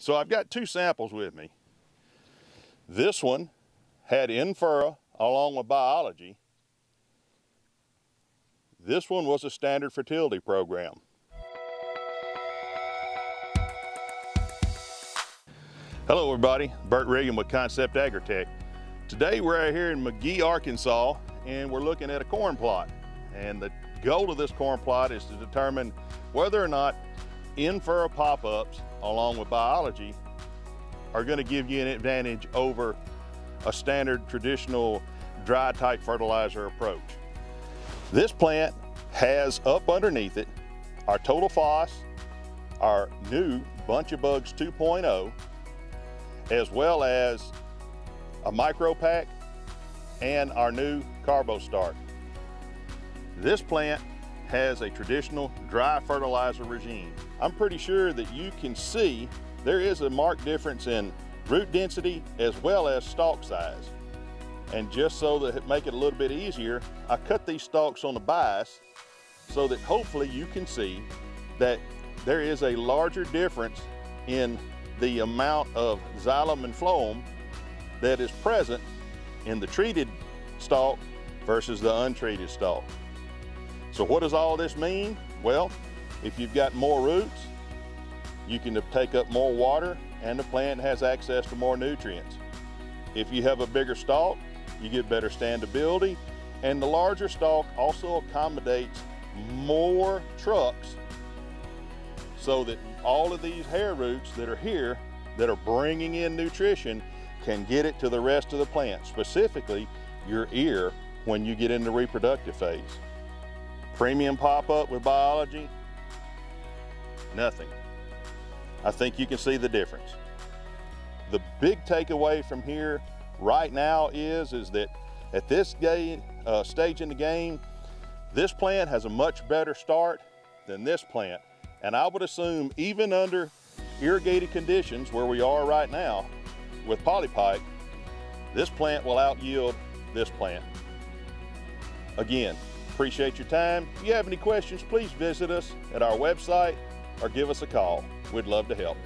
So I've got two samples with me. This one had in-furrow along with biology. This one was a standard fertility program. Hello everybody, Bert Riggan with Concept AgriTek. Today we're out here in McGehee, Arkansas, and we're looking at a corn plot. And the goal of this corn plot is to determine whether or not in-furrow pop-ups along with biology are going to give you an advantage over a standard traditional dry type fertilizer approach. This plant has up underneath it our Total FOSS, our new Bunch of Bugs 2.0, as well as a micro pack and our new Carbo Start. This plant has a traditional dry fertilizer regime. I'm pretty sure that you can see there is a marked difference in root density as well as stalk size. And just so that make it a little bit easier, I cut these stalks on the bias so that hopefully you can see that there is a larger difference in the amount of xylem and phloem that is present in the treated stalk versus the untreated stalk. So what does all this mean? Well, if you've got more roots, you can take up more water and the plant has access to more nutrients. If you have a bigger stalk, you get better standability and the larger stalk also accommodates more trucks so that all of these hair roots that are here that are bringing in nutrition can get it to the rest of the plant, specifically your ear when you get into reproductive phase. Premium pop-up with biology, nothing. I think you can see the difference. The big takeaway from here right now is, is that at this uh, stage in the game, this plant has a much better start than this plant. And I would assume even under irrigated conditions where we are right now with polypipe, this plant will out yield this plant. Again, Appreciate your time. If you have any questions, please visit us at our website or give us a call. We'd love to help.